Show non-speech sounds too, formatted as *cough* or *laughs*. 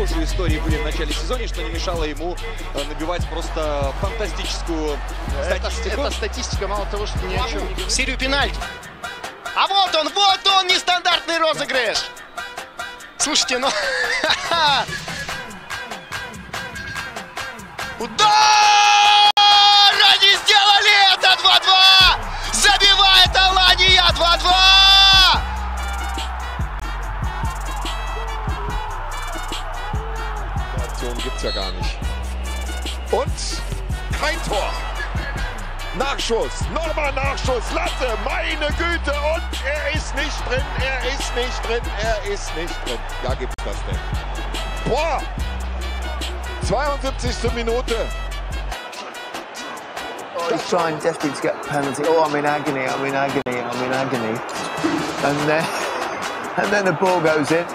похожие истории были в начале сезона, что не мешало ему э, набивать просто фантастическую Это, статистику. это статистика мало того, что ни о чем не говорит. Серию пенальти. А вот он, вот он, нестандартный розыгрыш. Слушайте, ну... *laughs* Удар! Aktion gibt's ja gar nicht. Und kein Tor. Nachschuss, nochmal Nachschuss, Latte, meine Güte, und er ist nicht drin, er ist nicht drin, er ist nicht drin. Ja, gibt's das denn? Boah! 72. Minute. Oh, he's trying desperately to get penalty. Oh, I'm in agony. I'm in agony. I'm in agony. And then, *laughs* and then the ball goes in.